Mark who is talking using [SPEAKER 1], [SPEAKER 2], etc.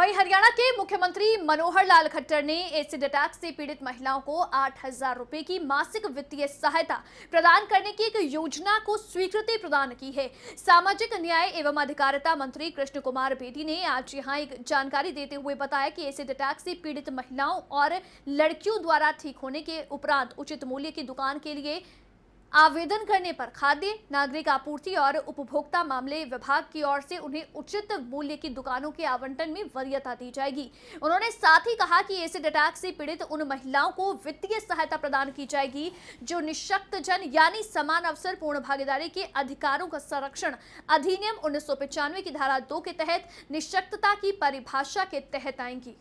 [SPEAKER 1] वहीं हरियाणा के मुख्यमंत्री मनोहर लाल खट्टर ने एसिड अटैक से पीड़ित महिलाओं को आठ हज़ार रुपए की मासिक वित्तीय सहायता प्रदान करने की एक योजना को स्वीकृति प्रदान की है। सामाजिक न्याय एवं अधिकारिता मंत्री कृष्ण कुमार बेदी ने आज यहाँ एक जानकारी देते हुए बताया कि एसिड अटैक से पीड़ित महिलाओं और लड़कियों द्वारा ठीक होने के उपरांत उचित मूल्य की दुकान के लिए आवेदन करने पर खाद्य, नागरिक आपूर्ति और उपभोक्ता मामले विभाग की ओर से उन्हें उचित मूल्य की दुकानों के आवंटन में वरीयता दी जाएगी। उन्होंने साथ ही कहा कि एसिड अटैक से पीड़ित उन महिलाओं को वित्तीय सहायता प्रदान की जाएगी, जो निशक्त जन यानी समान अवसर पूर्ण भागीदारी के अधिकारों का संरक्षण अधिनियम उन्नीस की धारा दो के तहत निशक्तता की परिभाषा के तहत आएँगी।